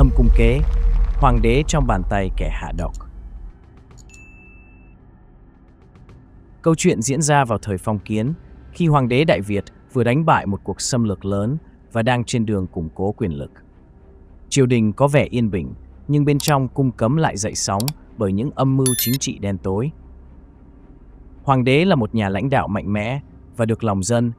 thâm cung kế, hoàng đế trong bàn tay kẻ hạ độc. Câu chuyện diễn ra vào thời phong kiến, khi hoàng đế Đại Việt vừa đánh bại một cuộc xâm lược lớn và đang trên đường củng cố quyền lực. Triều đình có vẻ yên bình, nhưng bên trong cung cấm lại dậy sóng bởi những âm mưu chính trị đen tối. Hoàng đế là một nhà lãnh đạo mạnh mẽ và được lòng dân,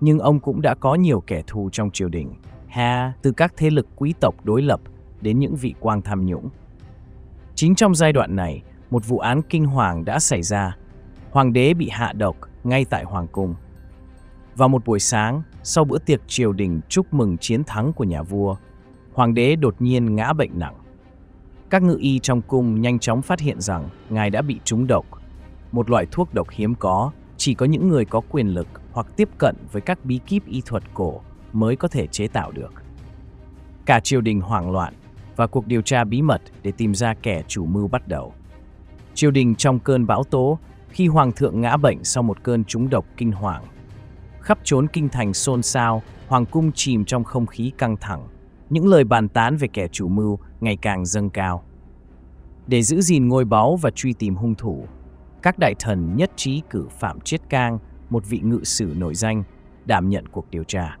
nhưng ông cũng đã có nhiều kẻ thù trong triều đình, ha từ các thế lực quý tộc đối lập đến những vị quan tham nhũng. Chính trong giai đoạn này, một vụ án kinh hoàng đã xảy ra. Hoàng đế bị hạ độc ngay tại hoàng cung. Vào một buổi sáng, sau bữa tiệc triều đình chúc mừng chiến thắng của nhà vua, hoàng đế đột nhiên ngã bệnh nặng. Các ngự y trong cung nhanh chóng phát hiện rằng ngài đã bị trúng độc, một loại thuốc độc hiếm có, chỉ có những người có quyền lực hoặc tiếp cận với các bí kíp y thuật cổ mới có thể chế tạo được. Cả triều đình hoảng loạn và cuộc điều tra bí mật để tìm ra kẻ chủ mưu bắt đầu. Triều đình trong cơn bão tố khi hoàng thượng ngã bệnh sau một cơn trúng độc kinh hoàng. Khắp trốn kinh thành xôn xao, hoàng cung chìm trong không khí căng thẳng. Những lời bàn tán về kẻ chủ mưu ngày càng dâng cao. Để giữ gìn ngôi báu và truy tìm hung thủ, các đại thần nhất trí cử Phạm Chiết Cang, một vị ngự sử nổi danh, đảm nhận cuộc điều tra.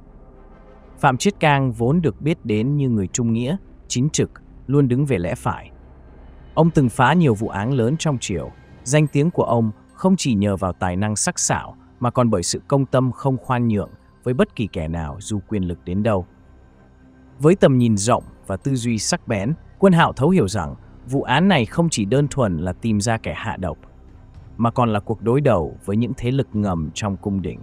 Phạm Chiết Cang vốn được biết đến như người trung nghĩa, chính trực, luôn đứng về lẽ phải. Ông từng phá nhiều vụ án lớn trong triều, danh tiếng của ông không chỉ nhờ vào tài năng sắc sảo mà còn bởi sự công tâm không khoan nhượng với bất kỳ kẻ nào dù quyền lực đến đâu. Với tầm nhìn rộng và tư duy sắc bén, Quân Hạo thấu hiểu rằng vụ án này không chỉ đơn thuần là tìm ra kẻ hạ độc, mà còn là cuộc đối đầu với những thế lực ngầm trong cung đình.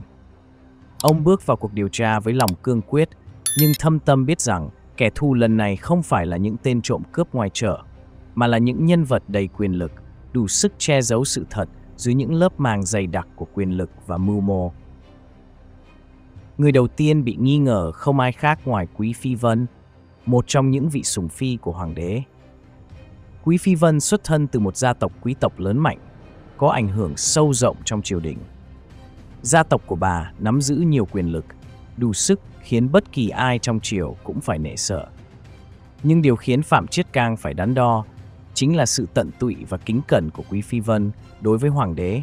Ông bước vào cuộc điều tra với lòng cương quyết, nhưng thâm tâm biết rằng kẻ thù lần này không phải là những tên trộm cướp ngoài chợ, mà là những nhân vật đầy quyền lực, đủ sức che giấu sự thật dưới những lớp màng dày đặc của quyền lực và mưu mô. Người đầu tiên bị nghi ngờ không ai khác ngoài Quý Phi Vân, một trong những vị sủng phi của hoàng đế. Quý Phi Vân xuất thân từ một gia tộc quý tộc lớn mạnh, có ảnh hưởng sâu rộng trong triều đình. Gia tộc của bà nắm giữ nhiều quyền lực, đủ sức khiến bất kỳ ai trong triều cũng phải nể sợ. Nhưng điều khiến Phạm Chiết Cang phải đắn đo chính là sự tận tụy và kính cẩn của Quý Phi Vân đối với Hoàng đế.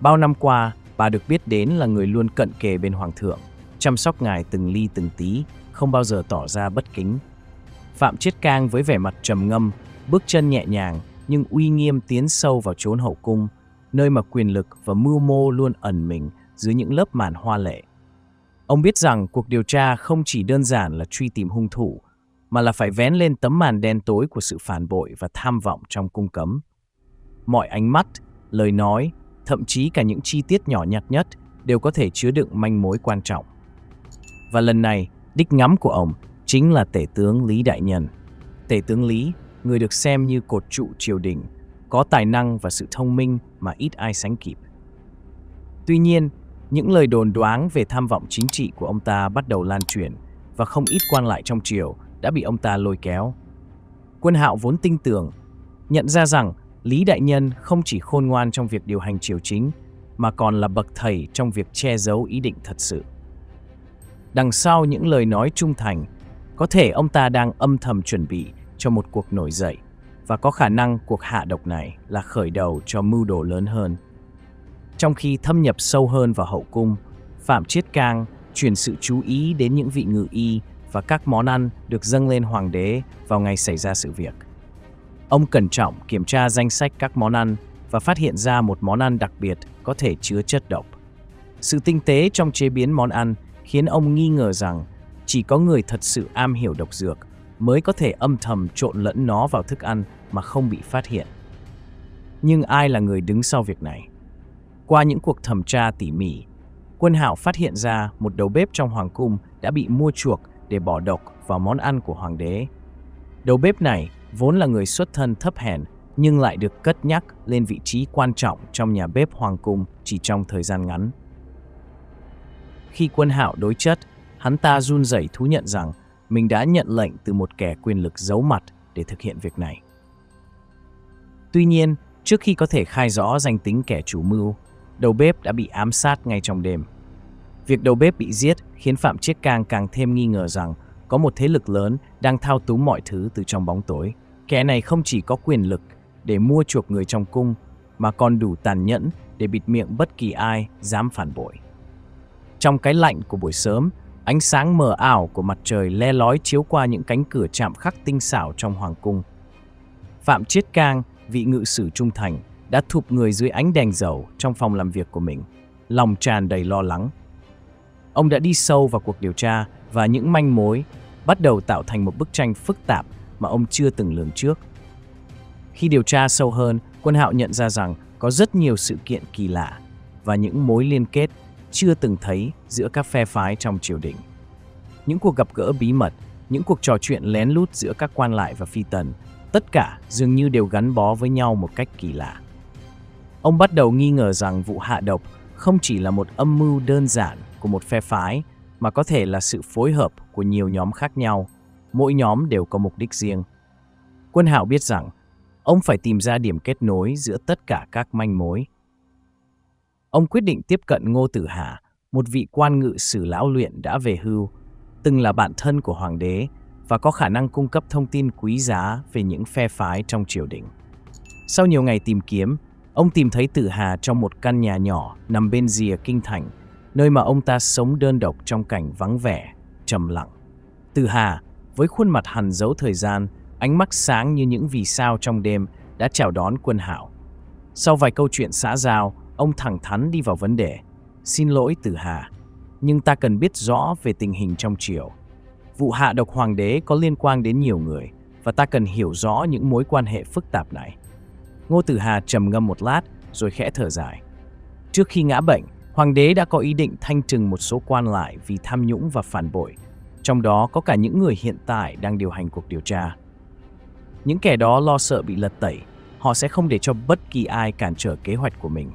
Bao năm qua, bà được biết đến là người luôn cận kề bên Hoàng thượng, chăm sóc ngài từng ly từng tí, không bao giờ tỏ ra bất kính. Phạm Chiết Cang với vẻ mặt trầm ngâm, bước chân nhẹ nhàng nhưng uy nghiêm tiến sâu vào chốn hậu cung, nơi mà quyền lực và mưu mô luôn ẩn mình dưới những lớp màn hoa lệ. Ông biết rằng cuộc điều tra không chỉ đơn giản là truy tìm hung thủ, mà là phải vén lên tấm màn đen tối của sự phản bội và tham vọng trong cung cấm. Mọi ánh mắt, lời nói, thậm chí cả những chi tiết nhỏ nhặt nhất đều có thể chứa đựng manh mối quan trọng. Và lần này, đích ngắm của ông chính là tể tướng Lý Đại Nhân. Tể tướng Lý, người được xem như cột trụ triều đình, có tài năng và sự thông minh mà ít ai sánh kịp. Tuy nhiên, những lời đồn đoán về tham vọng chính trị của ông ta bắt đầu lan truyền và không ít quan lại trong triều đã bị ông ta lôi kéo. Quân Hạo vốn tin tưởng, nhận ra rằng Lý Đại Nhân không chỉ khôn ngoan trong việc điều hành triều chính, mà còn là bậc thầy trong việc che giấu ý định thật sự. Đằng sau những lời nói trung thành, có thể ông ta đang âm thầm chuẩn bị cho một cuộc nổi dậy và có khả năng cuộc hạ độc này là khởi đầu cho mưu đồ lớn hơn. Trong khi thâm nhập sâu hơn vào hậu cung, Phạm Chiết Cang chuyển sự chú ý đến những vị ngự y và các món ăn được dâng lên hoàng đế vào ngày xảy ra sự việc. Ông cẩn trọng kiểm tra danh sách các món ăn và phát hiện ra một món ăn đặc biệt có thể chứa chất độc. Sự tinh tế trong chế biến món ăn khiến ông nghi ngờ rằng chỉ có người thật sự am hiểu độc dược mới có thể âm thầm trộn lẫn nó vào thức ăn mà không bị phát hiện. Nhưng ai là người đứng sau việc này? Qua những cuộc thẩm tra tỉ mỉ, Quân Hạo phát hiện ra một đầu bếp trong hoàng cung đã bị mua chuộc để bỏ độc vào món ăn của hoàng đế. Đầu bếp này vốn là người xuất thân thấp hèn nhưng lại được cất nhắc lên vị trí quan trọng trong nhà bếp hoàng cung chỉ trong thời gian ngắn. Khi quân hạo đối chất, hắn ta run rẩy thú nhận rằng mình đã nhận lệnh từ một kẻ quyền lực giấu mặt để thực hiện việc này. Tuy nhiên, trước khi có thể khai rõ danh tính kẻ chủ mưu, đầu bếp đã bị ám sát ngay trong đêm. Việc đầu bếp bị giết khiến Phạm Chiết Cang càng thêm nghi ngờ rằng có một thế lực lớn đang thao túng mọi thứ từ trong bóng tối. Kẻ này không chỉ có quyền lực để mua chuộc người trong cung, mà còn đủ tàn nhẫn để bịt miệng bất kỳ ai dám phản bội. Trong cái lạnh của buổi sớm, ánh sáng mờ ảo của mặt trời le lói chiếu qua những cánh cửa chạm khắc tinh xảo trong hoàng cung. Phạm Chiết Cang, vị ngự sử trung thành, đã thụp người dưới ánh đèn dầu trong phòng làm việc của mình, lòng tràn đầy lo lắng. Ông đã đi sâu vào cuộc điều tra và những manh mối bắt đầu tạo thành một bức tranh phức tạp mà ông chưa từng lường trước. Khi điều tra sâu hơn, quân hạo nhận ra rằng có rất nhiều sự kiện kỳ lạ và những mối liên kết chưa từng thấy giữa các phe phái trong triều đình. Những cuộc gặp gỡ bí mật, những cuộc trò chuyện lén lút giữa các quan lại và phi tần, tất cả dường như đều gắn bó với nhau một cách kỳ lạ. Ông bắt đầu nghi ngờ rằng vụ hạ độc không chỉ là một âm mưu đơn giản của một phe phái, mà có thể là sự phối hợp của nhiều nhóm khác nhau, mỗi nhóm đều có mục đích riêng. Quân Hạo biết rằng ông phải tìm ra điểm kết nối giữa tất cả các manh mối. Ông quyết định tiếp cận Ngô Tử Hà, một vị quan ngự sử lão luyện đã về hưu, từng là bạn thân của hoàng đế và có khả năng cung cấp thông tin quý giá về những phe phái trong triều đình. Sau nhiều ngày tìm kiếm, ông tìm thấy Tử Hà trong một căn nhà nhỏ nằm bên rìa kinh thành, nơi mà ông ta sống đơn độc trong cảnh vắng vẻ, trầm lặng. Tử Hà, với khuôn mặt hằn dấu thời gian, ánh mắt sáng như những vì sao trong đêm, đã chào đón quân hảo. Sau vài câu chuyện xã giao, ông thẳng thắn đi vào vấn đề. Xin lỗi Tử Hà, nhưng ta cần biết rõ về tình hình trong triều. Vụ hạ độc hoàng đế có liên quan đến nhiều người, và ta cần hiểu rõ những mối quan hệ phức tạp này. Ngô Tử Hà trầm ngâm một lát, rồi khẽ thở dài. Trước khi ngã bệnh, hoàng đế đã có ý định thanh trừng một số quan lại vì tham nhũng và phản bội, trong đó có cả những người hiện tại đang điều hành cuộc điều tra. Những kẻ đó lo sợ bị lật tẩy, họ sẽ không để cho bất kỳ ai cản trở kế hoạch của mình.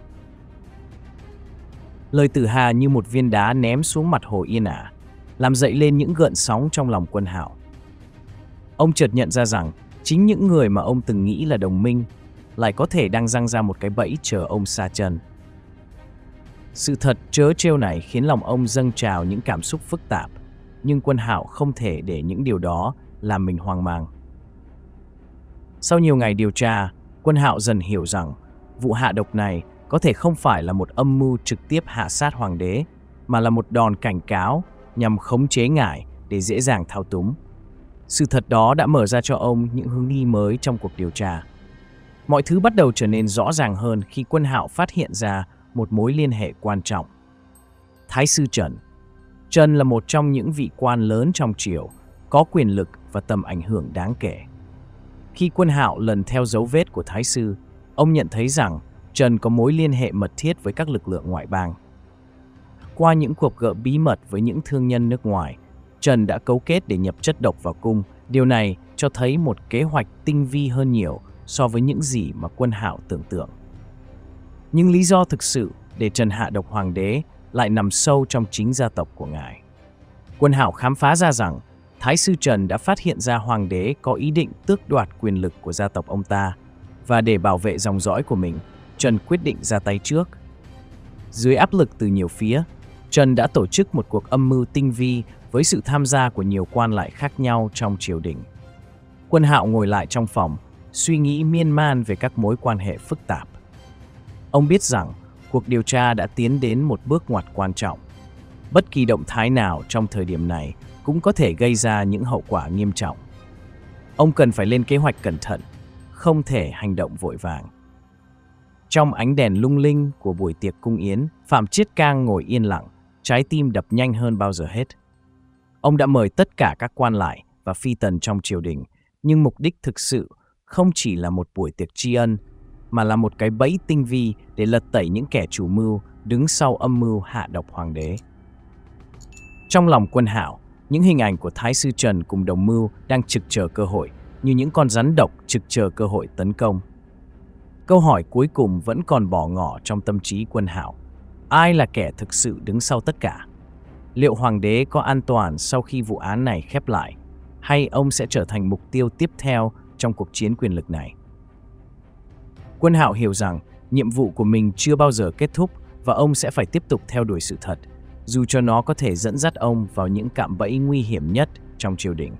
Lời Tử Hà như một viên đá ném xuống mặt hồ yên ả, làm dậy lên những gợn sóng trong lòng quân hạo. Ông chợt nhận ra rằng chính những người mà ông từng nghĩ là đồng minh lại có thể đang răng ra một cái bẫy chờ ông xa chân. Sự thật chớ trêu này khiến lòng ông dâng trào những cảm xúc phức tạp, nhưng quân hạo không thể để những điều đó làm mình hoang mang. Sau nhiều ngày điều tra, quân hạo dần hiểu rằng vụ hạ độc này có thể không phải là một âm mưu trực tiếp hạ sát hoàng đế, mà là một đòn cảnh cáo nhằm khống chế ngài để dễ dàng thao túng. Sự thật đó đã mở ra cho ông những hướng đi mới trong cuộc điều tra. Mọi thứ bắt đầu trở nên rõ ràng hơn khi quân hạo phát hiện ra một mối liên hệ quan trọng. Thái sư Trần Trần là một trong những vị quan lớn trong triều, có quyền lực và tầm ảnh hưởng đáng kể. Khi quân hạo lần theo dấu vết của Thái sư, ông nhận thấy rằng Trần có mối liên hệ mật thiết với các lực lượng ngoại bang. Qua những cuộc gỡ bí mật với những thương nhân nước ngoài, Trần đã cấu kết để nhập chất độc vào cung. Điều này cho thấy một kế hoạch tinh vi hơn nhiều so với những gì mà quân hạo tưởng tượng. Nhưng lý do thực sự để Trần hạ độc hoàng đế lại nằm sâu trong chính gia tộc của ngài. Quân hạo khám phá ra rằng Thái sư Trần đã phát hiện ra hoàng đế có ý định tước đoạt quyền lực của gia tộc ông ta và để bảo vệ dòng dõi của mình, Trần quyết định ra tay trước. Dưới áp lực từ nhiều phía, Trần đã tổ chức một cuộc âm mưu tinh vi với sự tham gia của nhiều quan lại khác nhau trong triều đình. Quân Hạo ngồi lại trong phòng, suy nghĩ miên man về các mối quan hệ phức tạp. Ông biết rằng cuộc điều tra đã tiến đến một bước ngoặt quan trọng. Bất kỳ động thái nào trong thời điểm này cũng có thể gây ra những hậu quả nghiêm trọng. Ông cần phải lên kế hoạch cẩn thận, không thể hành động vội vàng. Trong ánh đèn lung linh của buổi tiệc cung yến, Phạm Chiết Cang ngồi yên lặng, trái tim đập nhanh hơn bao giờ hết. Ông đã mời tất cả các quan lại và phi tần trong triều đình, nhưng mục đích thực sự không chỉ là một buổi tiệc tri ân, mà là một cái bẫy tinh vi để lật tẩy những kẻ chủ mưu đứng sau âm mưu hạ độc hoàng đế. Trong lòng quân hảo, những hình ảnh của Thái sư Trần cùng đồng mưu đang trực chờ cơ hội, như những con rắn độc trực chờ cơ hội tấn công. Câu hỏi cuối cùng vẫn còn bỏ ngỏ trong tâm trí quân hảo. Ai là kẻ thực sự đứng sau tất cả? Liệu hoàng đế có an toàn sau khi vụ án này khép lại? Hay ông sẽ trở thành mục tiêu tiếp theo trong cuộc chiến quyền lực này? Quân hạo hiểu rằng nhiệm vụ của mình chưa bao giờ kết thúc và ông sẽ phải tiếp tục theo đuổi sự thật. dù cho nó có thể dẫn dắt ông vào những cạm bẫy nguy hiểm nhất trong triều đình.